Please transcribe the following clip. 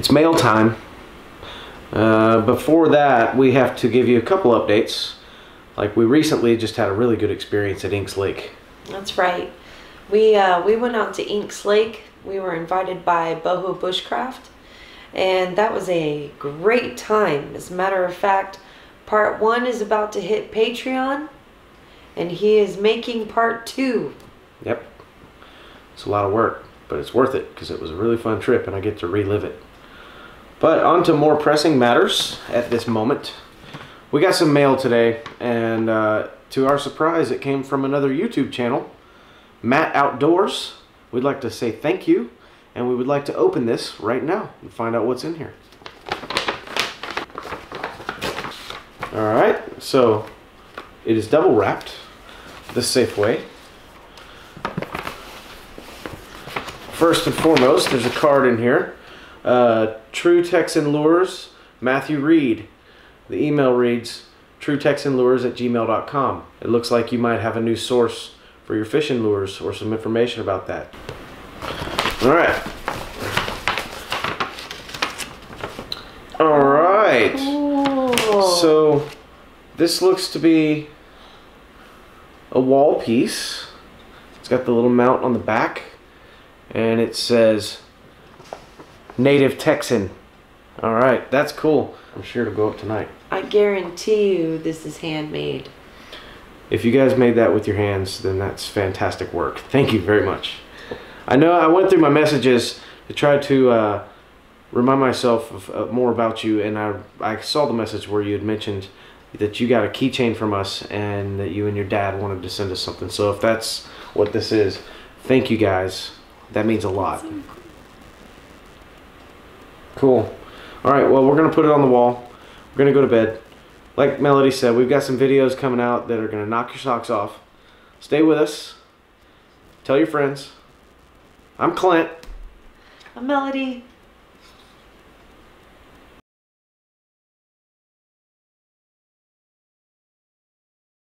it's mail time. Uh, before that, we have to give you a couple updates. Like we recently just had a really good experience at Inks Lake. That's right. We uh, we went out to Inks Lake. We were invited by Boho Bushcraft, and that was a great time. As a matter of fact, part one is about to hit Patreon, and he is making part two. Yep. It's a lot of work, but it's worth it because it was a really fun trip and I get to relive it. But on to more pressing matters at this moment. We got some mail today, and uh, to our surprise, it came from another YouTube channel, Matt Outdoors. We'd like to say thank you, and we would like to open this right now and find out what's in here. All right, so it is double wrapped the safe way. First and foremost, there's a card in here. Uh, True Texan Lures, Matthew Reed. The email reads truetexanlures at gmail.com. It looks like you might have a new source for your fishing lures or some information about that. All right. All right. Cool. So this looks to be a wall piece. It's got the little mount on the back and it says native Texan. All right, that's cool. I'm sure it'll go up tonight. I guarantee you this is handmade. If you guys made that with your hands, then that's fantastic work. Thank you very much. I know I went through my messages to try to uh, remind myself of, uh, more about you, and I, I saw the message where you had mentioned that you got a keychain from us and that you and your dad wanted to send us something. So if that's what this is, thank you guys. That means a lot. Cool. All right, well, we're going to put it on the wall. We're going to go to bed. Like Melody said, we've got some videos coming out that are going to knock your socks off. Stay with us. Tell your friends. I'm Clint. A melody.